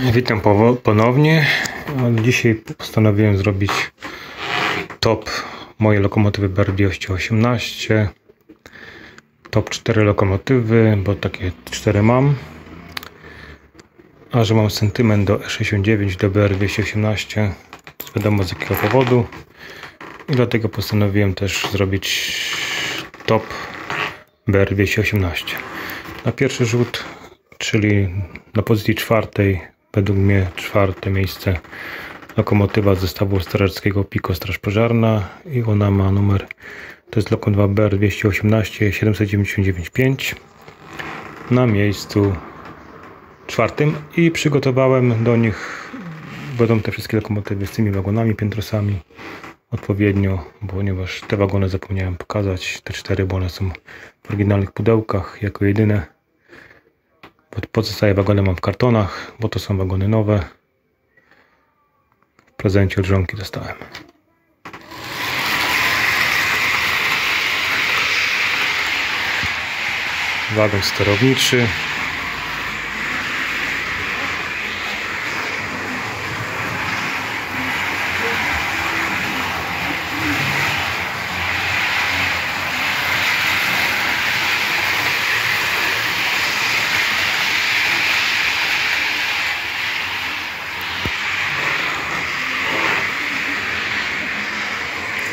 Witam ponownie. Dzisiaj postanowiłem zrobić top mojej lokomotywy BR 18. Top 4 lokomotywy, bo takie 4 mam. A że mam sentyment do E69, do BR 218, to wiadomo z jakiego powodu. I dlatego postanowiłem też zrobić top BR 218. Na pierwszy rzut, czyli na pozycji czwartej, według mnie czwarte miejsce lokomotywa zestawu strażackiego Pico Straż Pożarna i ona ma numer to jest lokomotywa BR 218 7995 na miejscu czwartym i przygotowałem do nich będą te wszystkie lokomotywy z tymi wagonami, piętrosami odpowiednio, ponieważ te wagony zapomniałem pokazać, te cztery, bo one są w oryginalnych pudełkach jako jedyne. Pozostałe wagony mam w kartonach, bo to są wagony nowe. W prezencie od żonki dostałem. Wagon sterowniczy.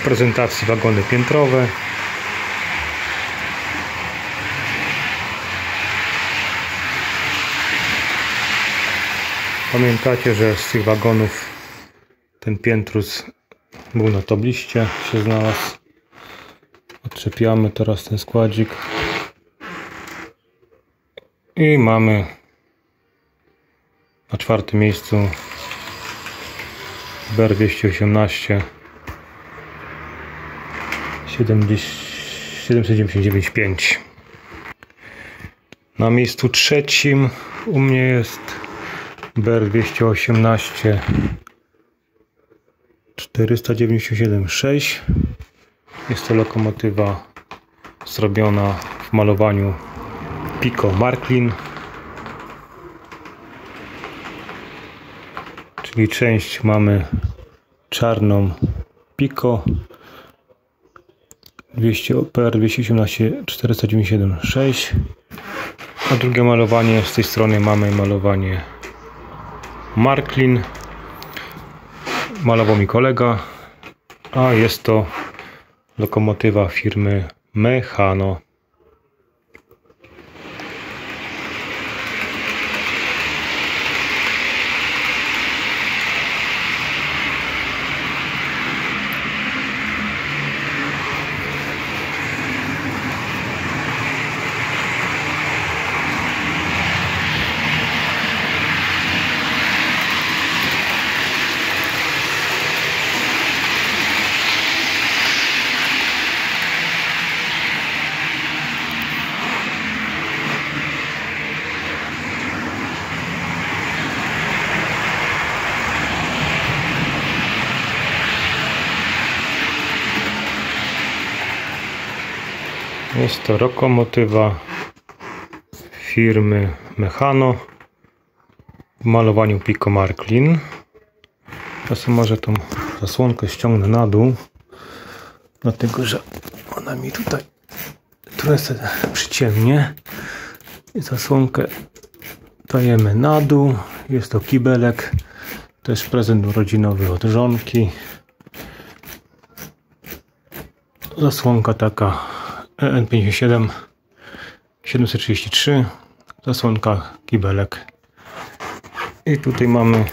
Prezentacji wagony piętrowe. Pamiętacie, że z tych wagonów ten piętrus był na tobliście, się znalazł. Odczepiamy teraz ten składzik. I mamy na czwartym miejscu BR 218 799,5 Na miejscu trzecim u mnie jest BR 218 497,6 Jest to lokomotywa zrobiona w malowaniu Pico Marklin czyli część mamy czarną Pico 200 PR 218 497,6 a drugie malowanie z tej strony mamy malowanie Marklin. Malował mi kolega. A jest to lokomotywa firmy Mechano Jest to lokomotywa firmy Mechano w malowaniu Pico Marklin. Teraz może tą zasłonkę ściągnę na dół, dlatego że ona mi tutaj trochę przyciemnie. Zasłonkę dajemy na dół. Jest to kibelek, też prezent urodzinowy od żonki. Zasłonka taka EN57 733 zasłonka kibelek. I tutaj mamy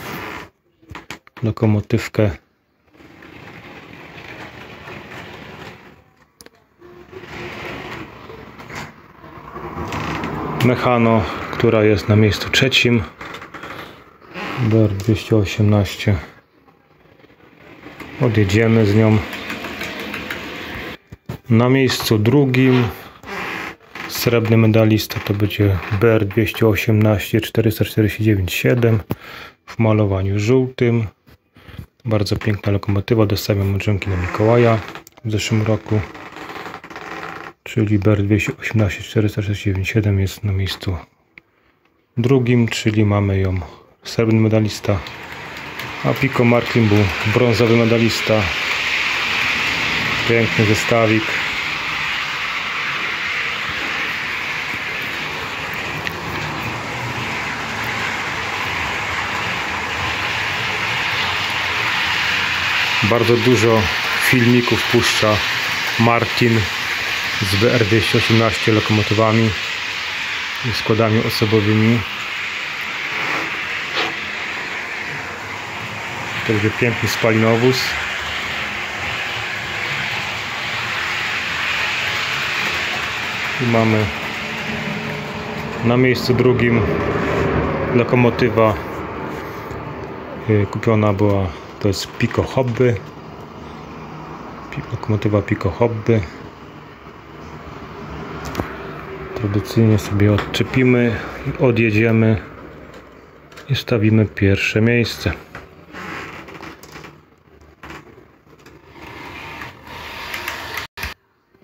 lokomotywkę. Mechano, która jest na miejscu trzecim. BR 218 odjedziemy z nią na miejscu drugim srebrny medalista to będzie BR 218 449,7 w malowaniu żółtym. Bardzo piękna lokomotywa. Dostałem żonki na Mikołaja w zeszłym roku. Czyli BR 218 449,7 jest na miejscu drugim, czyli mamy ją srebrny medalista, a Pico Martin był brązowy medalista. Piękny zestawik. Bardzo dużo filmików puszcza Martin z BR218 lokomotywami i składami osobowymi. Będzie piękny spalinowóz. I mamy na miejscu drugim lokomotywa y, kupiona była to jest Pico Hobby. Lokomotywa Pico Hobby. Tradycyjnie sobie odczepimy odjedziemy i stawimy pierwsze miejsce.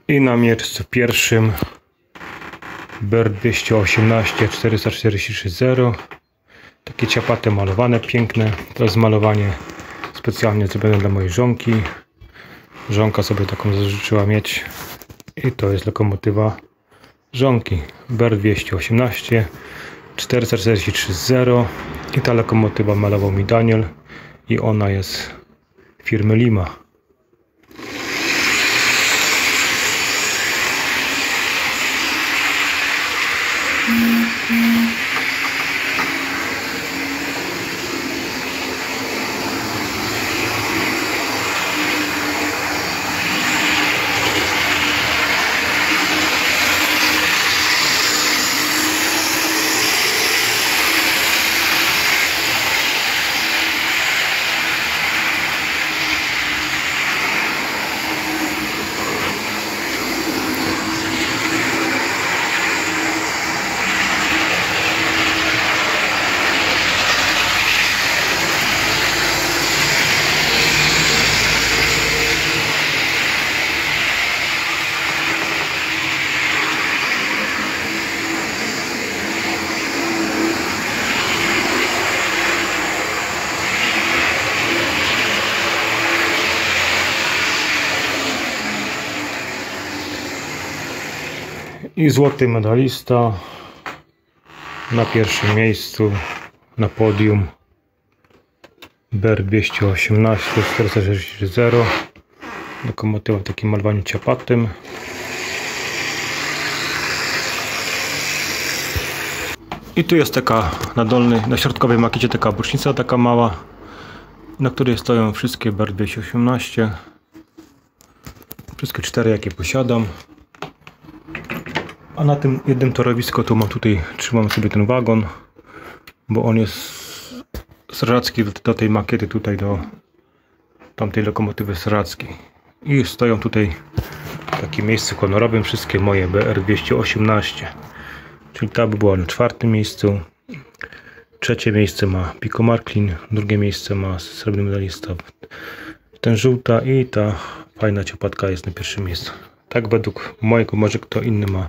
I na miejscu pierwszym BR 218 443.0 takie ciapate malowane, piękne. To jest malowanie specjalnie zrobione dla mojej żonki. Żonka sobie taką zażyczyła mieć. I to jest lokomotywa żonki. BR 218 443.0 i ta lokomotywa malował mi Daniel i ona jest firmy Lima. I złoty medalista na pierwszym miejscu na podium. BR 218 460 lokomotywa w takim ciapatym. I tu jest taka na dolnej, na środkowej makiecie taka bocznica taka mała na której stoją wszystkie BR 218 wszystkie cztery jakie posiadam a na tym jednym torowisku tu mam tutaj, trzymam sobie ten wagon, bo on jest strażacki do, do tej makiety tutaj, do tamtej lokomotywy strażackiej. I stoją tutaj w takim miejscu honorowym wszystkie moje BR-218. Czyli ta by była na czwartym miejscu. Trzecie miejsce ma Pico Marklin, drugie miejsce ma srebrny medalista ten żółta i ta fajna ciopatka jest na pierwszym miejscu. Tak według mojego, może kto inny ma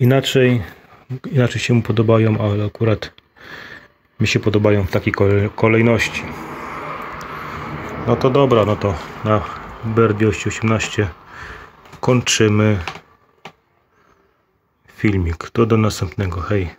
inaczej, inaczej się mu podobają, ale akurat mi się podobają w takiej kole- kolejności. No to dobra, no to na BR218 kończymy filmik. To do następnego, hej.